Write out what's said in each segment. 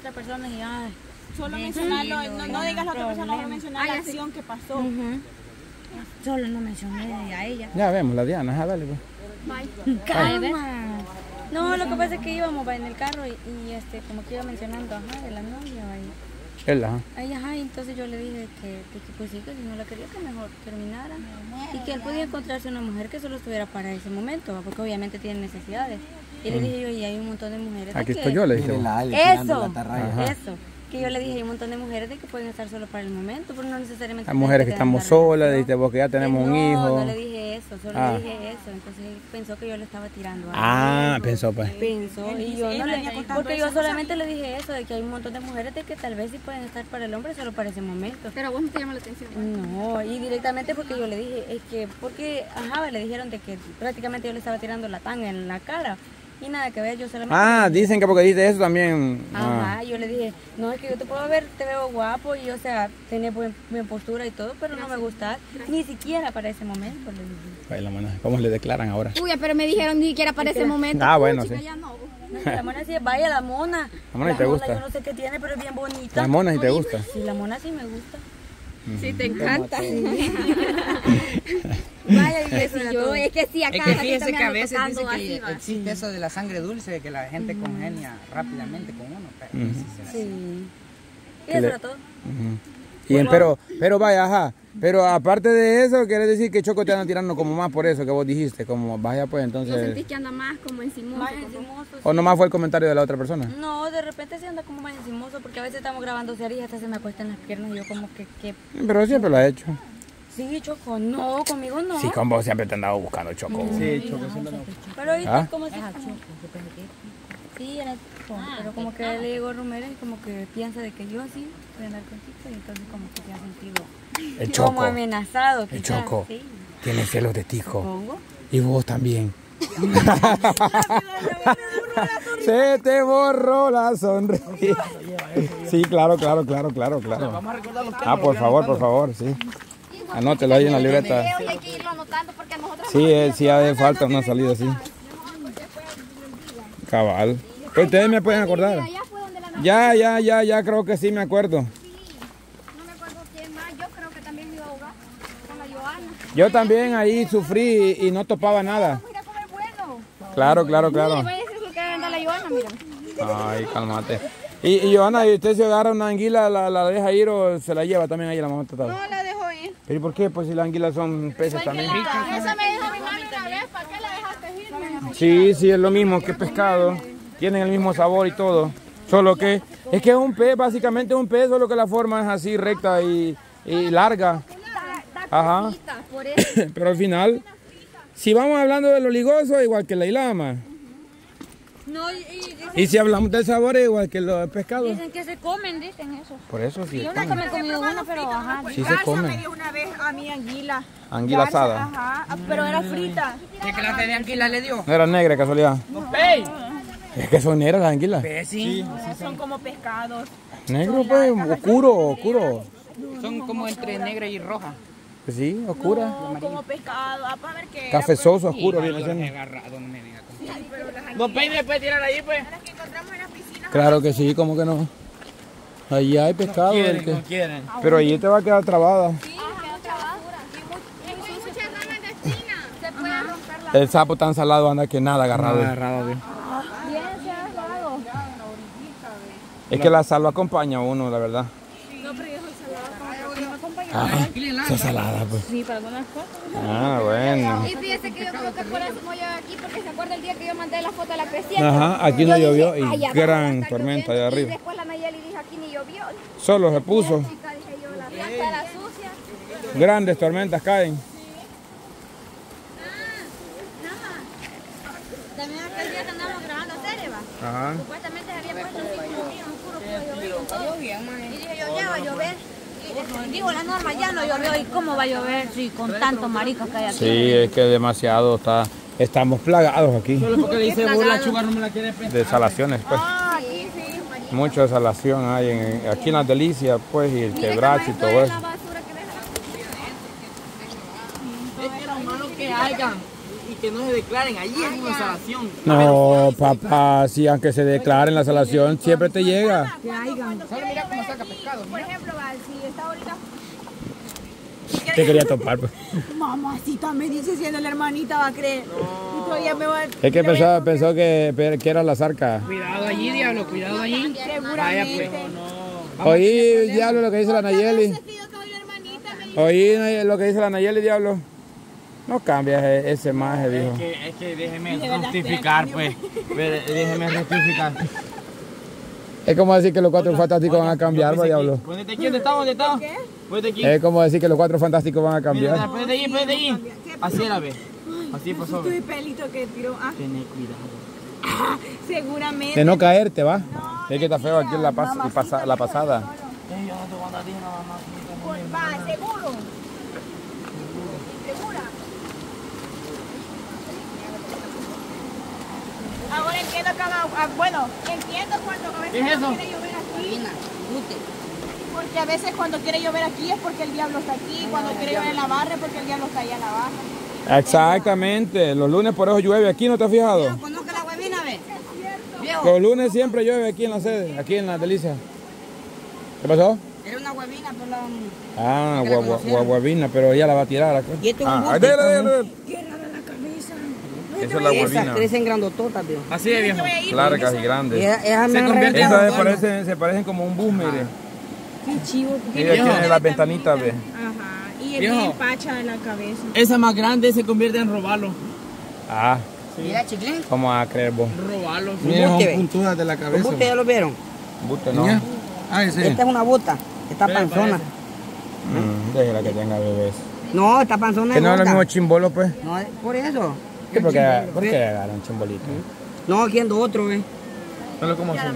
otra persona y ay. Solo Sí, mencionarlo, sí, no, no, no digas la otra persona, solo mencionar la acción que pasó. Solo no mencioné a ella. Ya vemos la Diana, ajá, dale. Pues. Calma. No, lo que pasa es que íbamos en el carro y, y, este, como que iba mencionando, ajá, de la novia. Él, ajá. Ay, ajá, y entonces yo le dije que, que, que, pues sí, que si no la quería, que mejor terminara. Y que él podía encontrarse una mujer que solo estuviera para ese momento, ¿va? porque obviamente tiene necesidades. Y le dije yo, y hay un montón de mujeres. Aquí que- estoy yo, le dije. Eso. Que yo le dije, hay un montón de mujeres de que pueden estar solo para el momento, pero no necesariamente. Hay mujeres que tener estamos solas, dijiste vos que ya tenemos un hijo. No, le dije eso, solo Ah. le dije eso. Entonces él pensó que yo le estaba tirando. a Ah, él. pensó pues. Pensó, Él y yo él no le contando Porque yo solamente le dije eso, de que hay un montón de mujeres de que tal vez sí pueden estar para el hombre solo para ese momento. Pero a vos no te llama la atención. No, y directamente porque yo le dije, es que, porque, ajá, le dijeron de que prácticamente yo le estaba tirando la tanga en la cara. Y nada que ver, yo solamente... Ah, dicen que porque dijiste eso también. Ajá, Ah. yo le dije, no, es que yo te puedo ver, te veo guapo y, o sea, tenés buen, buena postura y todo, pero no me gusta, ni siquiera para ese momento. Le dije. La mona, ¿Cómo le declaran ahora? Uy, pero me dijeron ni siquiera para ese momento. Ah, bueno, Puchica, sí. ya no. No, que la mona sí, vaya la mona. La mona, ¿y te gusta? Yo no sé qué tiene, pero es bien bonita. Las monas, ¿y te gusta? Sí, la mona sí me gusta. Sí, te encanta. Vaya, y Que yo, es que sí, acá Es que fíjese que a veces dice que así, existe eso de la sangre dulce, de que la gente congenia rápidamente con uno. Pero sí será. Sí. Y eso era todo. Y pero, pero vaya, ajá. Pero aparte de eso, quiere decir que Choco te anda tirando como más por eso que vos dijiste, como vaya pues ¿No entonces. sentís que anda más como encimoso? Encimoso. O nomás fue el comentario de la otra persona. No, de repente se anda como más encimoso porque a veces estamos grabando series y hasta se me acuestan las piernas y yo como que, que... Pero siempre lo ha hecho. Sí, Choco, no, conmigo no. Sí, con vos siempre te andaba buscando Choco. Sí, Choco, siempre Pero ahorita ¿Ah? como si... Sí, era Choco, pero como que le llegó rumores y como que piensa de que yo sí voy a andar contigo y entonces como que se ha sentido El como Choco. amenazado. El quizás, Choco. Sí, Tiene celos de tico. Y vos también. Se te borró la sonrisa. Sí, claro, claro, claro, claro, claro. Ah, por favor, por favor, sí. Anótelo ahí en la libreta. Sí, eh, sí hace falta una salida así. Cabal. Ustedes me pueden acordar. la Ya, ya, ya, ya creo que sí me acuerdo. no me acuerdo quién más, yo creo que también me iba a ahogar con la Joana. Yo también ahí sufrí y no topaba nada. Claro, claro, claro. La. Ay, cálmate. Y, y Joana, ¿y usted se agarra una anguila, la, la deja ir o se la lleva también ahí la mamá tratada? No la dejó ir. ¿Pero y por qué? Pues si las anguilas son peces también. Eso me dijo mi mami una vez, ¿para qué la dejaste ir? Sí, sí, es lo mismo que pescado. Tienen el mismo sabor y todo. Solo que es que es un pez, básicamente es un pez, solo que la forma es así recta y, y larga. Ajá. Pero al final, si vamos hablando del oligoso, igual que la ilama. No, y, y dicen, Y si hablamos del sabor, igual que los pescados. dicen que se comen, dicen eso. Por eso sí. Yo nunca me he comido uno, pero ajá. Sí se Garza me come. dio una vez a mi anguila. Anguila asada. Ajá, pero era frita. ¿Qué clase de anguila le dio? No era negra, casualidad. ¡Ey! Es que son negras las anguilas. Pues sí, Son como pescados. Negro, pues, oscuro, oscuro. son como entre negra y roja. Pues sí, oscura. No, como pescado. Ah, para ver qué. Cafezoso, oscuro, Y viene siendo. agarrado, no me diga ¿puede tirar ahí, pues? Las que encontramos en las piscinas. Claro que sí, ¿cómo que no? Allí hay pescado. el Quieren, que- no quieren. Pero allí te va a quedar trabada. Y hay muchas ramas de espina. Se puede romper la El sapo tan salado anda que nada agarrado. Agarrado, bien. Es que la sal lo acompaña a uno, la verdad. Ah, esa salada, pues. Sí, para algunas cosas. Ah, bueno. Y fíjese que yo creo que por eso no llueve aquí, porque se acuerda el día que yo mandé la foto a la creciente. Ajá, aquí no Yo llovió y "Ay, abajo gran tormenta lloviendo". allá arriba. Y después la Nayeli dijo, aquí ni llovió. Solo se puso. Yo. Grandes tormentas caen. También aquel día que andamos grabando serie, va. Ajá. Supuestamente se había puesto así como bien oscuro, todo. Y dije yo, ya va a llover. Y dijo la norma, ya no llovió. ¿Y cómo va a llover si con tantos maricos que hay aquí? Sí, es que demasiado está. Estamos plagados aquí Solo porque dice vos la chuga no me la quiere pescar. de salaciones, pues. Ah, aquí sí. Mucha salación hay en, aquí en las delicias, pues, y el quebracho y todo eso. la basura que deja. Es que lo malo que hayan y que no se declaren, allí es una salación. No, papá, si aunque se declare en la salación, siempre te llega. Mira cómo saca pescado. Por ejemplo, si está ahorita. Te quería topar, pues. Mamacita me dice siendo la hermanita va a creer. Y todavía me va a. Es que pensó, pensó que, que era la zarca. Cuidado allí, diablo, cuidado allí. Vaya pues. Oí, diablo, lo que dice la Nayeli. Oí lo que dice la Nayeli, diablo. No cambias e- ese maje, dijo. Es que, es que déjeme justificar, pues. Déjeme justificar. Es como decir que los cuatro fantásticos van a cambiar, va, diablo. Ponete aquí, ¿dónde está? ¿Dónde está? Ponete aquí. Es como decir que los cuatro fantásticos van a Mira, cambiar. ponete ahí, ponete ahí. Así era, ve. Así por Tu pelito que tiró. Ah, Tené cuidado. seguramente. De no caerte, va. Es que está feo aquí la, pas- la pasada. Yo no te voy a diciendo nada más. Va, seguro. Ah, bueno, entiendo cuando a veces quiere llover aquí. Porque a veces cuando quiere llover aquí es porque el diablo está aquí, cuando quiere llover en la barra es porque el diablo está allá en la barra. Exactamente. Los lunes por eso llueve aquí, ¿no te has fijado? Conozca la huevina, ve. Los lunes siempre llueve aquí en la sede, aquí en la delicia. ¿Qué pasó? Era una huevina, pero la... Ah, gua- gua- guabina, pero ella la va a tirar acá. Y esto es un Ah, déjale, déjale. Esa es la Esas guabina. crecen grandototas, tío. Así es, viejo. Largas y grandes. esas- esas me han convierte en. Esas se parecen, se parecen como un bus, mire. Qué chivo. Ella tiene las ventanitas, ve. Ajá. Y es Viejo. pacha de la cabeza. Esa más grande se convierte en robalo. Ah, Mira, chiclín. ¿cómo va a creer vos? Robalo. Mira, son ve. punturas de la ¿Los cabeza. bustes ya lo vieron? Buste, no. Ah, ese. Esta es una bota. Esta panzona. Mm, déjela que tenga bebés. No, esta panzona Que es no es lo mismo chimbolo, pues. No, por eso. ¿Qué, ¿Por qué, por qué agarran chimbolito? No, aquí ando otro, ve. No lo como así.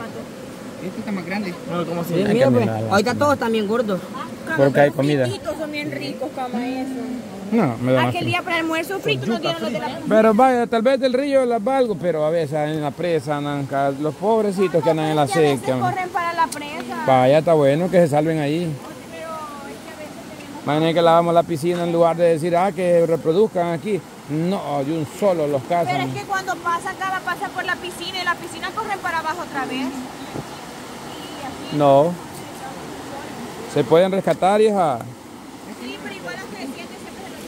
Este está más grande. No lo como así. Mira, pues. Ahorita todos están bien gordos. Porque hay comida. Son bien ricos, como eso. No, me da Aquel día para el almuerzo frito nos dieron los de la Pero vaya, tal vez del río las valgo, pero a veces en la presa andan los pobrecitos que andan en la que a veces seca. corren para la presa. Vaya, está bueno que se salven ahí. Imagínate que lavamos la piscina en lugar de decir, ah, que reproduzcan aquí. No, de un solo los Pero cazan. es que cuando pasa acá va a pasar por la piscina y la piscina corren para abajo otra vez. No. Se pueden rescatar, hija. Sí, pero igual los crecientes siempre se los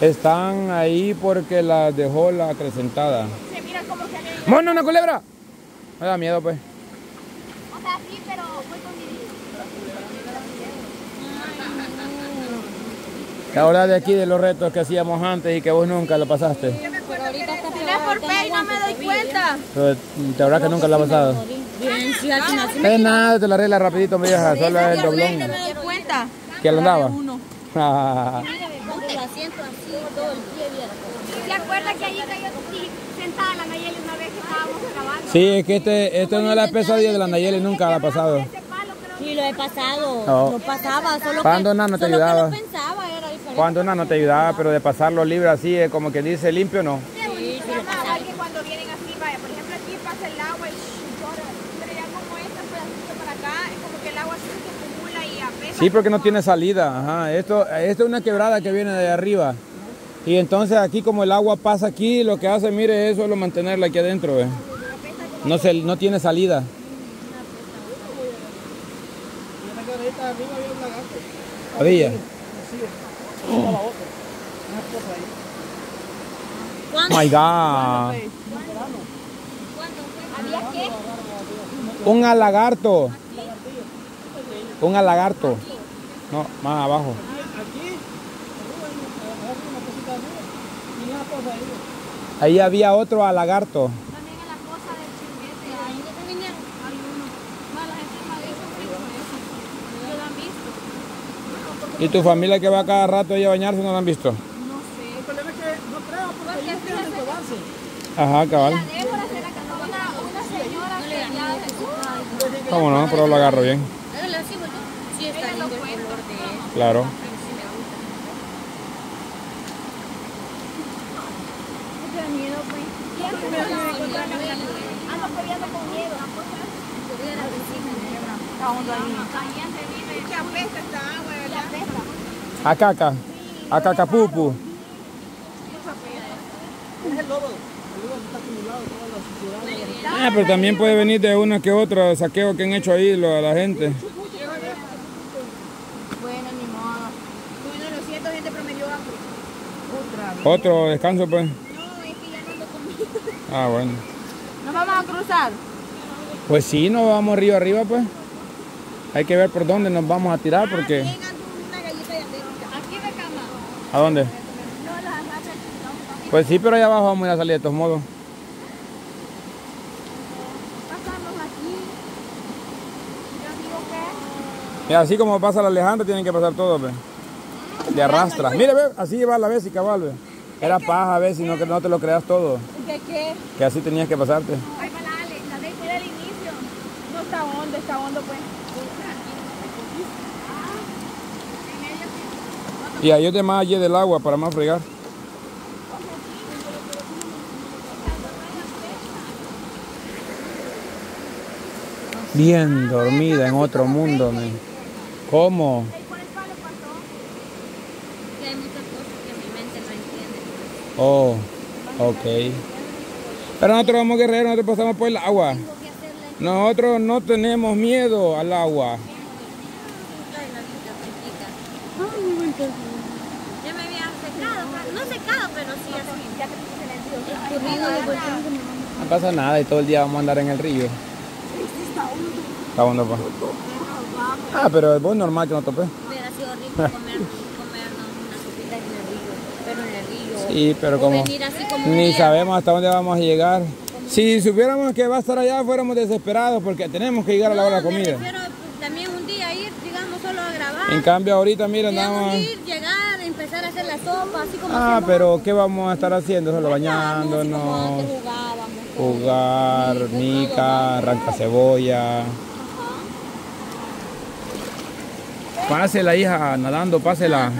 llevan. Están ahí porque las dejó la acrecentada. Se mira como que le ¡Mono, una culebra! Me da miedo, pues. O sea, sí, pero fue con mi Ahora de aquí de los retos que hacíamos antes y que vos nunca lo pasaste. Mira por fe y no me doy cuenta. Pero te habrá que nunca lo ha pasado. Bien, sí, al final sí Es nada, te la arregla rapidito, mi vieja. Solo es el doblón. No me doy cuenta. ¿Quién lo andaba? Ah, lo asiento así todo el pie, viera. ¿Se acuerda que allí cayó sí, sentada la Nayeli una vez que estábamos grabando? Sí, es que este, este no es la pesadilla de la Nayeli, nunca la ha pasado. Sí, lo he pasado. No. No pasaba, solo Cuando que, no, te ayudaba. Cuando una no te ayudaba, pero de pasarlo libre así, es como que dice limpio, no. que igual que cuando vienen así, vaya, por ejemplo aquí pasa el agua y llora, pero ya como esta pedacito para acá, es como que el agua así se acumula y apesa. Sí, porque no tiene salida. Ajá. Esto, esto es una quebrada que viene de arriba. Y entonces aquí como el agua pasa aquí, lo que hace, mire, es solo mantenerla aquí adentro. ¿ve? No, se, no tiene salida. Había. Oh my God. ¿Había qué? Un alagarto. Un alagarto. No, más abajo. Ahí había otro alagarto. También en la cosa del chilguete, ahí donde vinieron, hay uno. Más la gente me ha dicho que eso. ¿Lo han visto? ¿Y tu familia que va cada rato ahí a bañarse no lo han visto? No sé. El problema es que no creo, porque ellos. Ajá, cabal. Débora no, una, una señora que ya de ¿Cómo no? Pero lo agarro bien. Sí, está lindo el color de él. Claro. la. A caca. A cacapupu. Ah, pero también puede venir de una que otra saqueo que han hecho ahí lo, a la gente. Bueno, ni modo. Bueno, lo siento, gente, pero me dio hambre. Otra vez. Otro descanso pues. No, es que ya no ando comiendo. Ah, bueno. ¿Nos vamos a cruzar? Pues sí, nos vamos río arriba pues. Hay que ver por dónde nos vamos a tirar porque... Vengan una galleta diabética. Aquí de cama. ¿A dónde? No. Pues sí, pero allá abajo vamos a ir a salir de todos modos. Pasamos aquí. Yo digo que... Y así como pasa la Alejandra, tienen que pasar todos, ve. De arrastra. Mire, ve, así va la y cabal, ve. Era paja, ve, sino que no te lo creas todo. ¿De qué? Que así tenías que pasarte. Ahí va la Ale, la de Era el inicio. No está hondo, está hondo, pues. Y ahí es de más allí del agua para más fregar. Bien dormida en otro mundo, men. ¿Cómo? Oh, ok. Pero nosotros vamos guerreros, nosotros pasamos por el agua. Nosotros no tenemos miedo al agua. la vida Ya me había secado, pero- no secado, pero sí así. Escurrido de vuelta. No pasa nada y todo el día vamos a andar en el río. Está hondo, pa. Ah, pero es normal que no tope. Hubiera sido rico comer, comernos una sopita en el río, pero en el río. Sí, pero como ni día. sabemos hasta dónde vamos a llegar. Si supiéramos que va a estar allá, fuéramos desesperados porque tenemos que llegar a la hora de la Me comida. refiero también un día ir, digamos, solo a grabar. En cambio, ahorita, ir, llegar, empezar a hacer la sopa, así como Ah, pero ¿qué vamos a estar haciendo? Solo como bañándonos, antes jugábamos. todo. jugar, Sí, mica, arranca cebolla. Pásela, hija, nadando, pásela.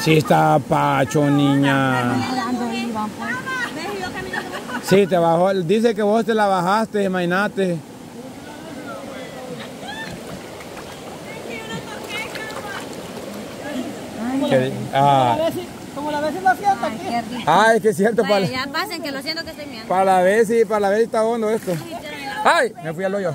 Sí está pacho, niña. Sí, te bajó. Dice que vos te la bajaste, imagínate. Que- Ah, Como la vez en la fiesta aquí. ah, es que es cierto, para, Vaya, ya pasen, que lo siento que estoy mirando. para la vez y para la vez está hondo esto. Ay, me fui al hoyo.